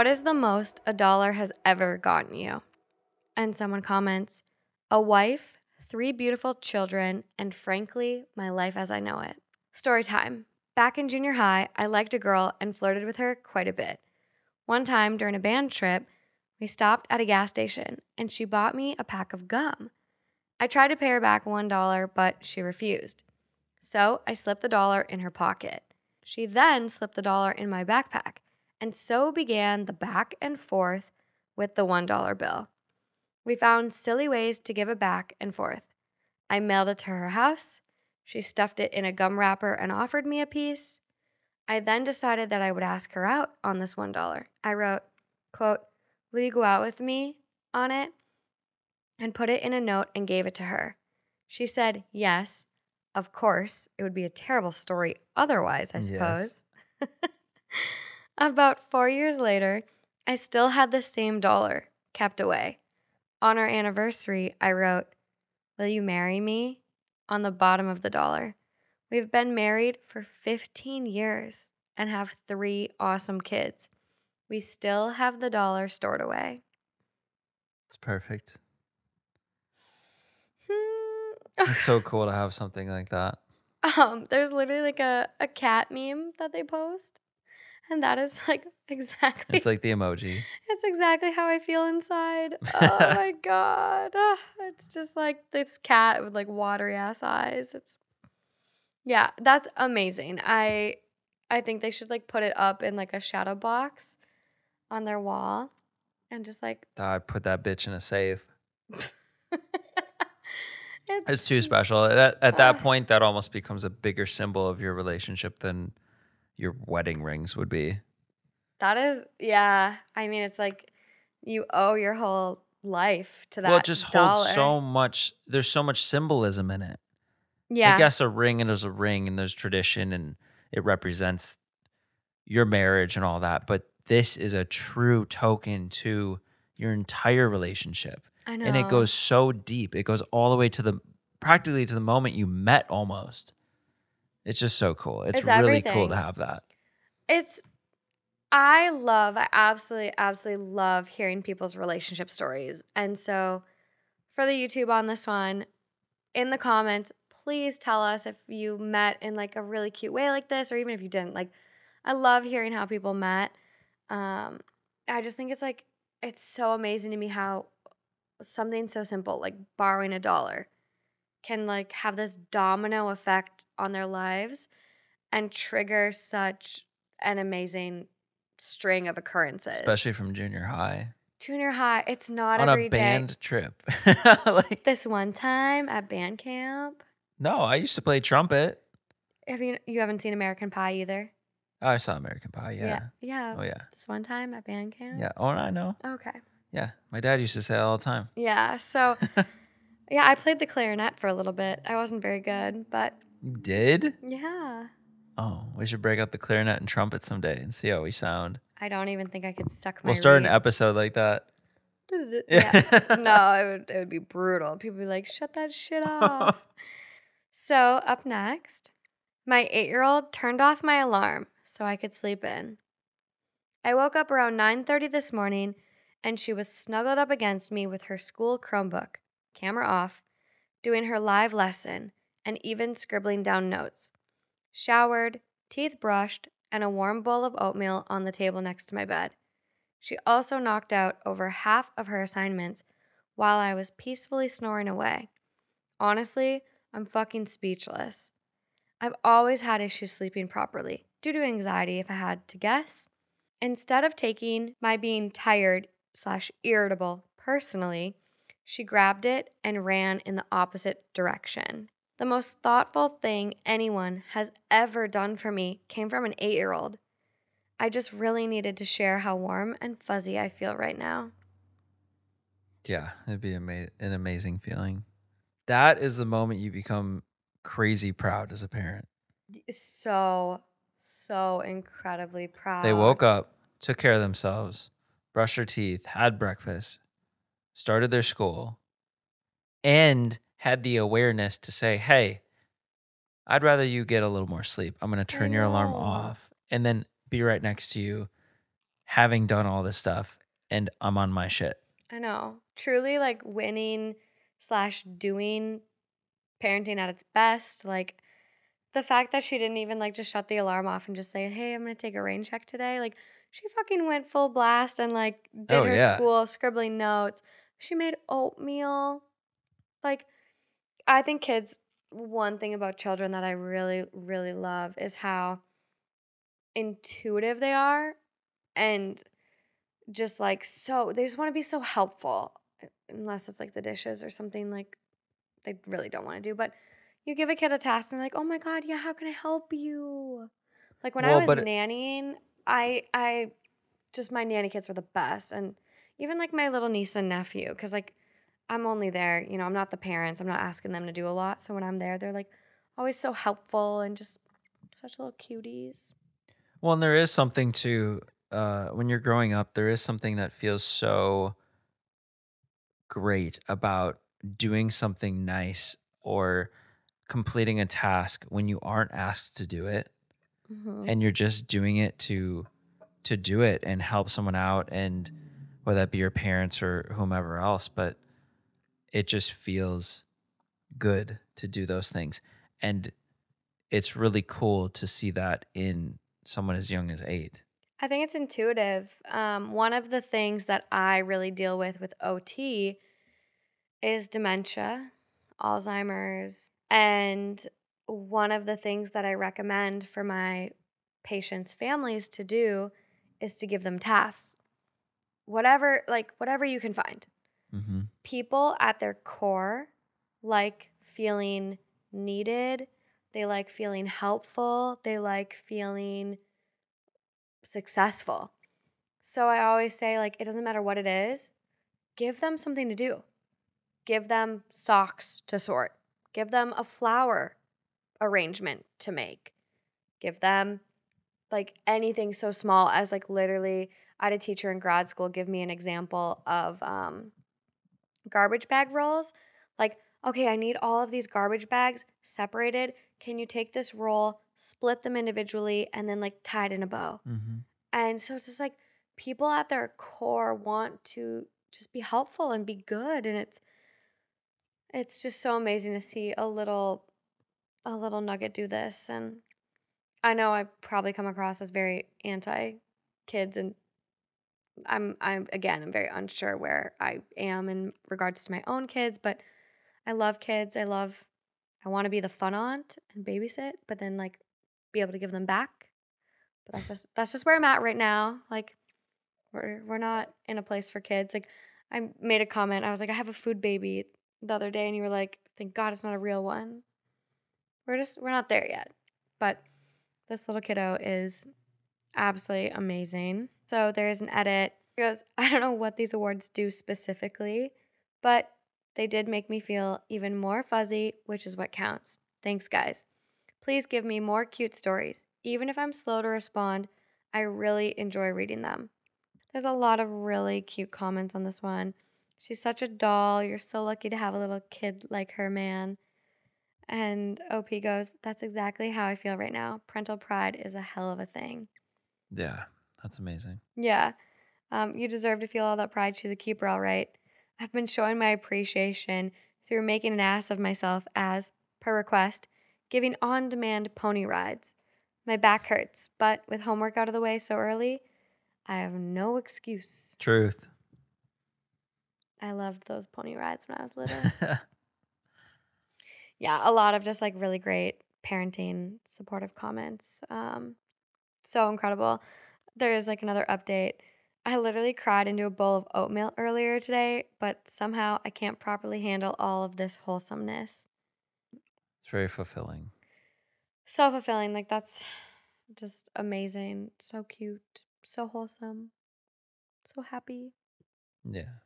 What is the most a dollar has ever gotten you? And someone comments, a wife, three beautiful children, and frankly, my life as I know it. Story time. Back in junior high, I liked a girl and flirted with her quite a bit. One time during a band trip, we stopped at a gas station and she bought me a pack of gum. I tried to pay her back $1, but she refused. So I slipped the dollar in her pocket. She then slipped the dollar in my backpack, and so began the back and forth with the $1 bill. We found silly ways to give it back and forth. I mailed it to her house. She stuffed it in a gum wrapper and offered me a piece. I then decided that I would ask her out on this $1. I wrote, quote, Will you go out with me on it? And put it in a note and gave it to her. She said, Yes. Of course, it would be a terrible story otherwise, I suppose. Yes. About four years later, I still had the same dollar kept away. On our anniversary, I wrote, Will you marry me? on the bottom of the dollar. We've been married for 15 years and have three awesome kids. We still have the dollar stored away. It's perfect. it's so cool to have something like that. Um, there's literally like a, a cat meme that they post. And that is like exactly. It's like the emoji. It's exactly how I feel inside. Oh my god. Oh, it's just like this cat with like watery ass eyes. It's Yeah, that's amazing. I I think they should like put it up in like a shadow box on their wall and just like I put that bitch in a safe. it's, it's, too special. At, at that uh, point, that almost becomes a bigger symbol of your relationship than your wedding rings would be. That is, yeah. I mean, it's like you owe your whole life to that. Well, it just dollar. holds so much. There's so much symbolism in it. Yeah. I guess a ring and there's a ring and there's tradition and it represents your marriage and all that. But this is a true token to your entire relationship. I know. And it goes so deep. It goes all the way to the practically to the moment you met almost. It's just so cool. It's, it's really everything. cool to have that. It's I love, I absolutely, absolutely love hearing people's relationship stories. And so for the YouTube on this one, in the comments, please tell us if you met in like a really cute way like this, or even if you didn't. Like, I love hearing how people met. Um, I just think it's like, it's so amazing to me how something so simple, like borrowing a dollar, can like have this domino effect on their lives and trigger such an amazing string of occurrences. Especially from junior high. Junior high, it's not on every a band day. trip. like this one time at band camp. No, I used to play trumpet. Have you you haven't seen American Pie either? Oh, I saw American Pie. Yeah. yeah. Yeah. Oh yeah. This one time at band camp. Yeah. Oh, I know. Okay. Yeah, my dad used to say it all the time. Yeah. So Yeah, I played the clarinet for a little bit. I wasn't very good, but you did? Yeah. Oh, we should break out the clarinet and trumpet someday and see how we sound. I don't even think I could suck my. We'll start reed. an episode like that. yeah. no, it would it would be brutal. People would be like, "Shut that shit off." so up next, my eight-year-old turned off my alarm so I could sleep in. I woke up around 9:30 this morning, and she was snuggled up against me with her school Chromebook camera off, doing her live lesson, and even scribbling down notes. Showered, teeth brushed, and a warm bowl of oatmeal on the table next to my bed. She also knocked out over half of her assignments while I was peacefully snoring away. Honestly, I'm fucking speechless. I've always had issues sleeping properly due to anxiety, if I had to guess. Instead of taking my being tired slash irritable personally, she grabbed it and ran in the opposite direction. The most thoughtful thing anyone has ever done for me came from an eight year old. I just really needed to share how warm and fuzzy I feel right now. Yeah, it'd be ama- an amazing feeling. That is the moment you become crazy proud as a parent. So, so incredibly proud. They woke up, took care of themselves, brushed their teeth, had breakfast, started their school, and had the awareness to say, hey, I'd rather you get a little more sleep. I'm going to turn your alarm oh. off and then be right next to you, having done all this stuff and I'm on my shit. I know. Truly like winning slash doing parenting at its best. Like the fact that she didn't even like just shut the alarm off and just say, Hey, I'm gonna take a rain check today. Like she fucking went full blast and like did oh, her yeah. school scribbling notes. She made oatmeal. Like I think kids one thing about children that I really, really love is how intuitive they are and just like so they just want to be so helpful unless it's like the dishes or something like they really don't want to do but you give a kid a task and they're like oh my god yeah how can i help you like when well, i was nannying i i just my nanny kids were the best and even like my little niece and nephew because like i'm only there you know i'm not the parents i'm not asking them to do a lot so when i'm there they're like always so helpful and just such little cuties well and there is something to uh, when you're growing up, there is something that feels so great about doing something nice or completing a task when you aren't asked to do it mm-hmm. and you're just doing it to to do it and help someone out and whether that be your parents or whomever else but it just feels good to do those things and it's really cool to see that in someone as young as 8 I think it's intuitive. Um, one of the things that I really deal with with OT is dementia, Alzheimer's. And one of the things that I recommend for my patients' families to do is to give them tasks. Whatever, like, whatever you can find. Mm-hmm. People at their core like feeling needed, they like feeling helpful, they like feeling successful. So I always say, like, it doesn't matter what it is, give them something to do. Give them socks to sort, give them a flower arrangement to make, give them like anything so small as like literally I had a teacher in grad school give me an example of um, garbage bag rolls. Like, okay, I need all of these garbage bags separated. Can you take this roll, split them individually, and then like tied in a bow. Mm-hmm. And so it's just like people at their core want to just be helpful and be good, and it's it's just so amazing to see a little a little nugget do this. And I know I probably come across as very anti kids and I'm I'm again I'm very unsure where I am in regards to my own kids, but I love kids. I love I want to be the fun aunt and babysit, but then like be able to give them back. But that's just that's just where I'm at right now. Like we're we're not in a place for kids. Like I made a comment. I was like, I have a food baby the other day, and you were like, thank God it's not a real one. We're just we're not there yet. But this little kiddo is absolutely amazing. So there is an edit. It goes, I don't know what these awards do specifically, but they did make me feel even more fuzzy, which is what counts. Thanks, guys. Please give me more cute stories. Even if I'm slow to respond, I really enjoy reading them. There's a lot of really cute comments on this one. She's such a doll. You're so lucky to have a little kid like her, man. And OP goes, That's exactly how I feel right now. Parental pride is a hell of a thing. Yeah, that's amazing. Yeah. Um, you deserve to feel all that pride. She's a keeper, all right. I've been showing my appreciation through making an ass of myself as, per request, giving on demand pony rides. My back hurts, but with homework out of the way so early, I have no excuse. Truth. I loved those pony rides when I was little. yeah, a lot of just like really great parenting, supportive comments. Um, so incredible. There is like another update. I literally cried into a bowl of oatmeal earlier today, but somehow I can't properly handle all of this wholesomeness It's very fulfilling. So fulfilling. Like that's just amazing. So cute. So wholesome. So happy. Yeah.